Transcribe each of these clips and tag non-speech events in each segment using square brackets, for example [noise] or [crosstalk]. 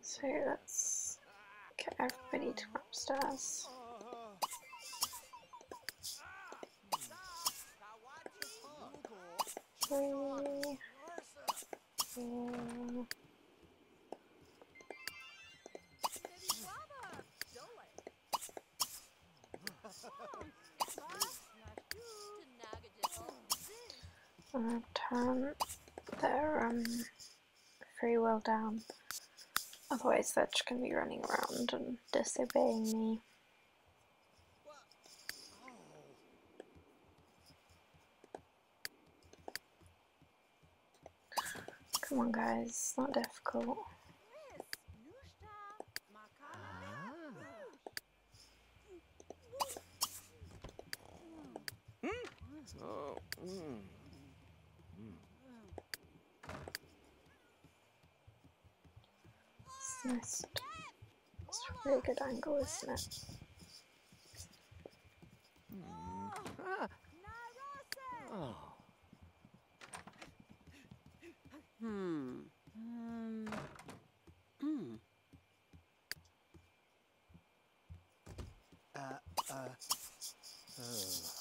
So let's get everybody to upstairs. Three, uh, turn their um, free will down. Otherwise they're just going to be running around and disobeying me. Come on guys, it's not difficult. Oh, mm. It's a really good angle, isn't it? Oh. Hmm. Um. Hmm. Uh, uh. Oh,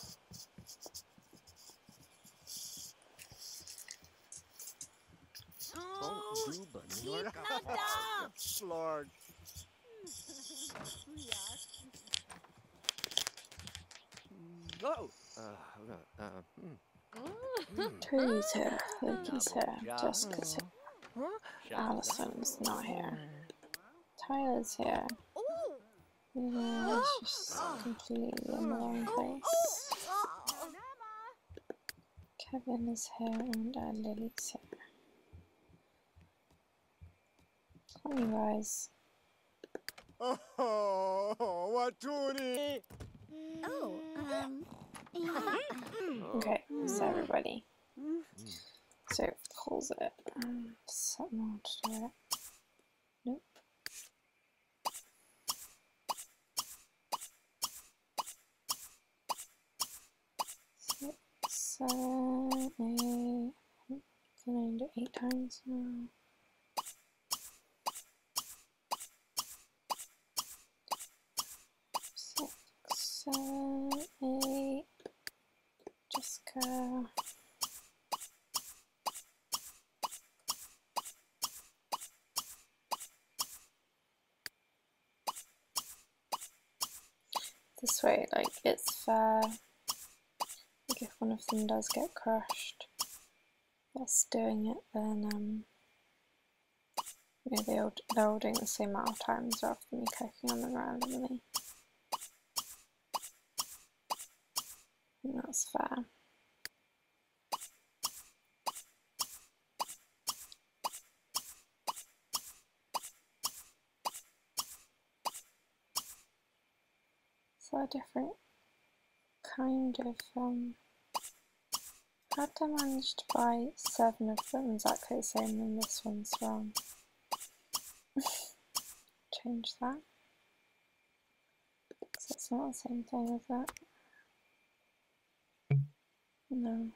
Oh. Uh, uh, hmm. Trudy's here, Loki's here, Jessica's here, Huh? Allison's not here, Tyler's here. Yeah, it's just completely in the wrong place. Kevin is here and uh, Lily's here. Come on, you guys. Oh, Watuni. Oh, um. [laughs] Okay, so everybody. So pulls it. Um, something more to do it. Nope. Six, seven, eight. Can I do eight times now? Six, seven, eight. Jessica. This way, like, it's fair. Like, if one of them does get crushed, that's doing it, then, um, you know, they all, they're all doing the same amount of times rather than me clicking on them randomly. I think that's fair. So a different kind of um how did I manage to buy seven of them exactly the same and this one's wrong? [laughs] Change that. 'Cause it's not the same thing as that. No.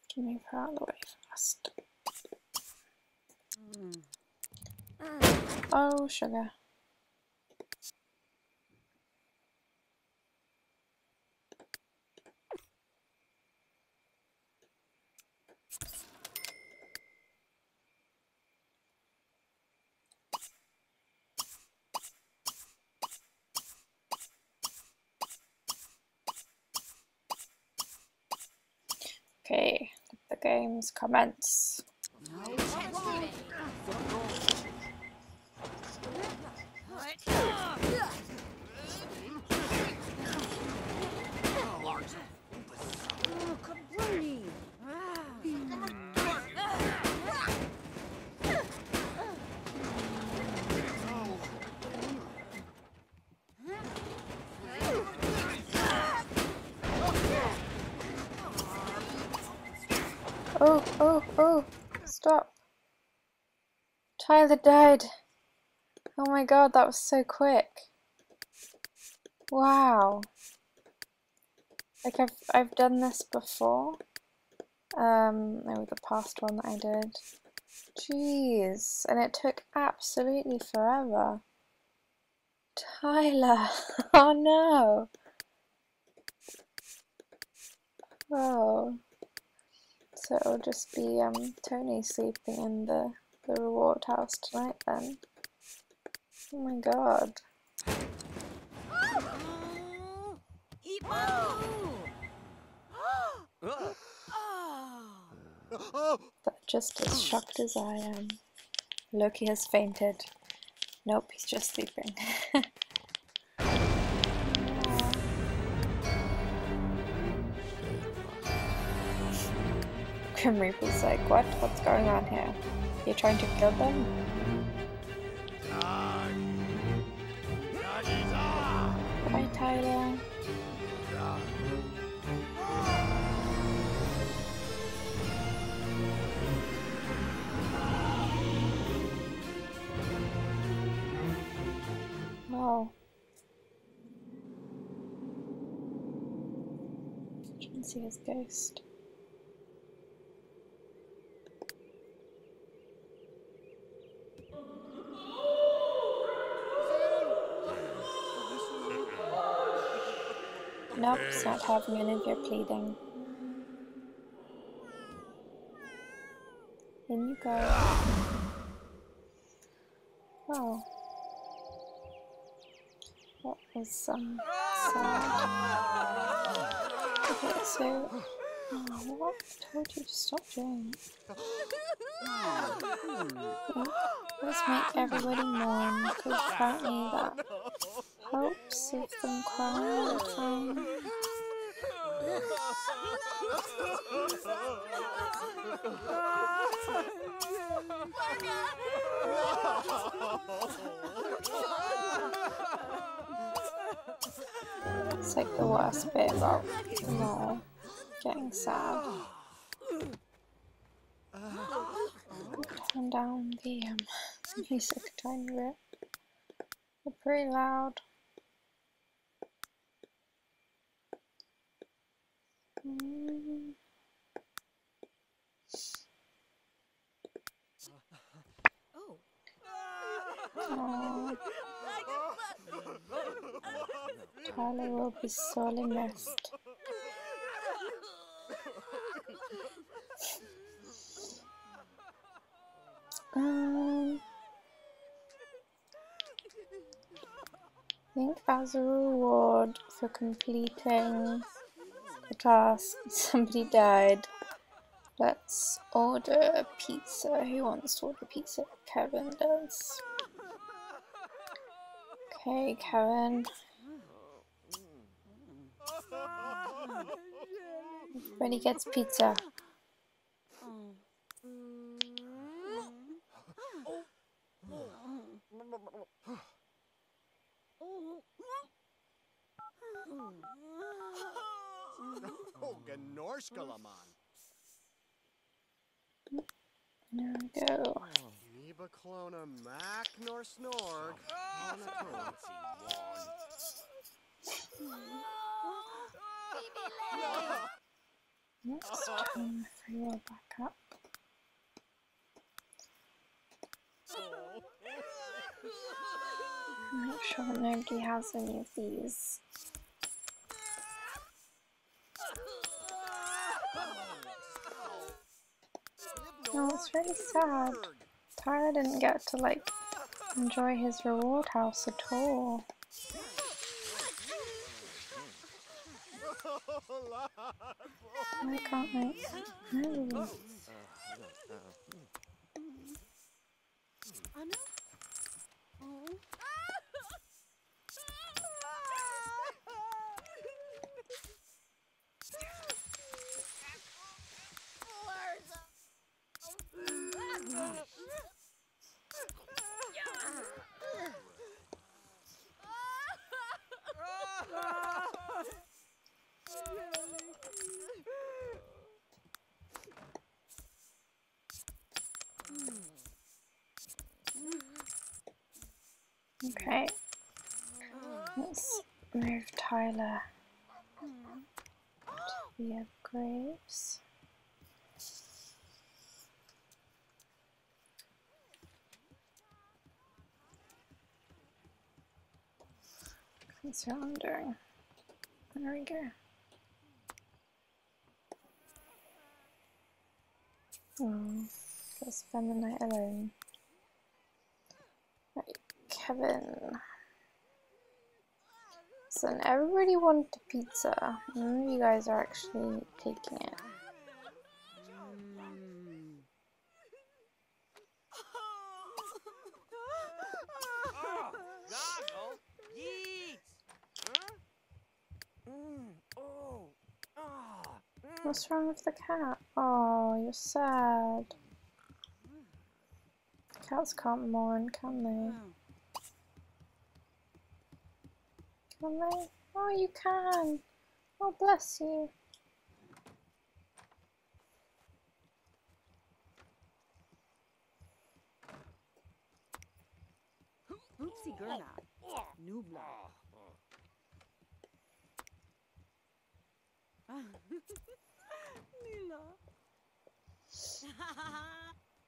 have to move her out of the way fast. Mm. Oh, sugar. Okay, the games commence. Oh, oh, oh, stop. Tyler died. Oh my god, that was so quick. Wow. Like I've I've done this before, Um, maybe the past one that I did. Jeez, and it took absolutely forever. Tyler, [laughs] oh no. Oh, so it'll just be um Tony sleeping in the the reward house tonight then. Oh my god. But just as shocked as I am. Loki has fainted. Nope, he's just sleeping. [laughs] Grim Reaper's like, what? What's going on here? You're trying to kill them? Bye, Tyler. Wow. You can see his ghost. Not having any of your pleading. In you go. Wow. That was um sad. Okay, so oh, what? I told you to stop doing. Let's make everybody mourn because apparently that helps if them cry all the time. It's like the worst bit about no getting sad. Turn down the um, music tiny bit. Pretty loud. Mm. Aw, Tyler will be sorely missed. Um, I think as a reward for completing the task, [laughs] somebody died. Let's order a pizza. Who wants to order pizza? Kevin does. Okay, Kevin. Everybody gets pizza. [laughs] [laughs] Oh, Gnorskalaman. There we go. Niba Clona Mac nor Snorg. Let's turn the free will back up. Make sure nobody has any of these. No, it's really sad. Tyra didn't get to like enjoy his reward house at all. Why can't I? No. Okay. Let's move Tyler to the upgrades. That's what I'm doing. There we go. Oh, let's spend the night alone. Kevin. So everybody wanted a pizza. None of you guys are actually taking it. Mm. Mm. What's wrong with the cat? Oh, you're sad. Cats can't mourn, can they? Oh. Can? Oh, you can. Oh, bless you. Oopsie Gurna. Nubla. Mila.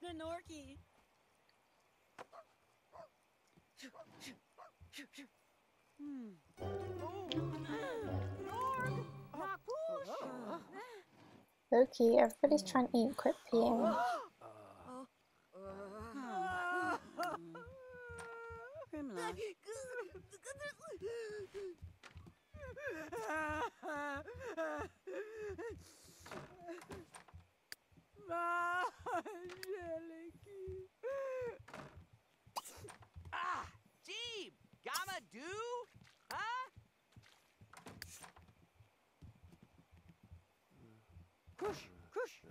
Gnorky. Hmm. Loki, everybody's trying to eat. Quit peeing. Ah. Gamma do? Kush. Kush.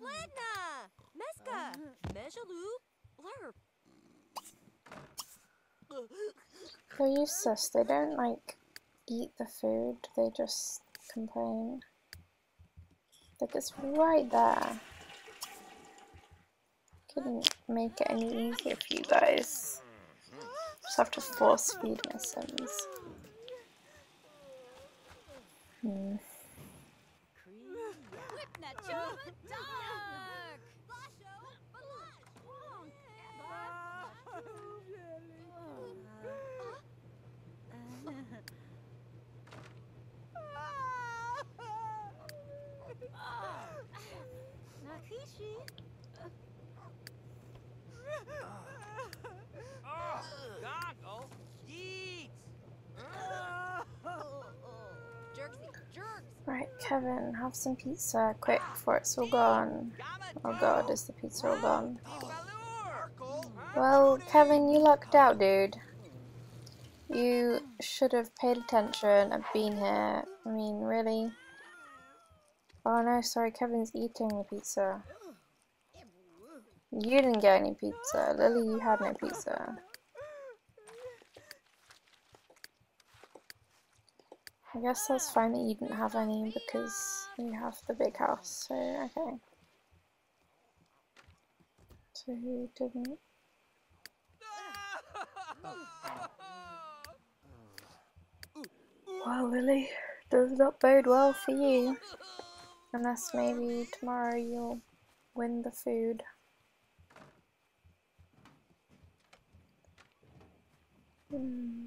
Ledna! Meska! Mejaloo! Blurb! They're useless. They don't like eat the food. They just complain. Like it's right there. Couldn't make it any easier for you guys. Just have to force feed my sims. Nakishi. Oh. Yeet. Right, Kevin, have some pizza quick before it's all gone. Oh god, is the pizza all gone? Well, Kevin, you lucked out, dude. You should have paid attention and been here. I mean, really? Oh no, sorry, Kevin's eating the pizza. You didn't get any pizza. Lily, you had no pizza. I guess that's fine that you didn't have any because you have the big house, so okay. So who didn't? Well, Lily, does not bode well for you. Unless maybe tomorrow you'll win the food. Hmm.